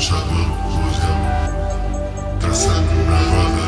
Шагу, Бузя, Тасан, Навада.